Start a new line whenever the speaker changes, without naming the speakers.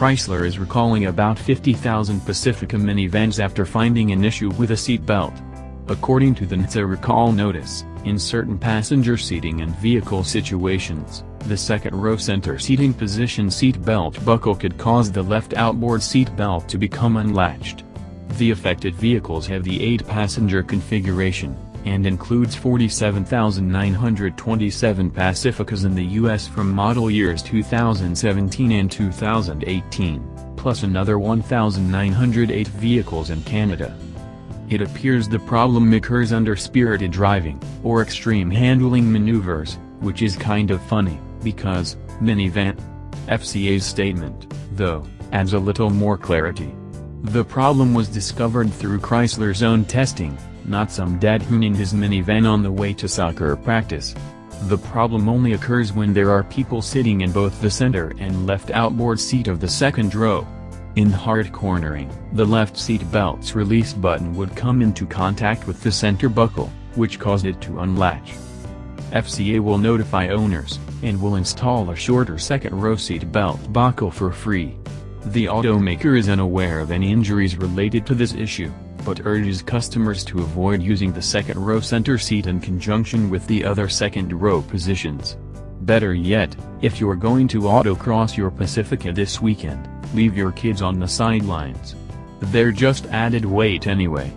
Chrysler is recalling about 50,000 Pacifica minivans after finding an issue with a seat belt. According to the NHTSA recall notice, in certain passenger seating and vehicle situations, the second row center seating position seat belt buckle could cause the left outboard seat belt to become unlatched. The affected vehicles have the 8-passenger configuration, and includes 47,927 Pacificas in the U.S. from model years 2017 and 2018, plus another 1,908 vehicles in Canada. It appears the problem occurs under spirited driving, or extreme handling maneuvers, which is kind of funny, because, minivan. FCA's statement, though, adds a little more clarity. The problem was discovered through Chrysler's own testing, not some dad in his minivan on the way to soccer practice. The problem only occurs when there are people sitting in both the center and left outboard seat of the second row. In hard cornering, the left seat belt's release button would come into contact with the center buckle, which caused it to unlatch. FCA will notify owners, and will install a shorter second row seat belt buckle for free. The automaker is unaware of any injuries related to this issue but urges customers to avoid using the second row center seat in conjunction with the other second row positions. Better yet, if you're going to autocross your Pacifica this weekend, leave your kids on the sidelines. They're just added weight anyway.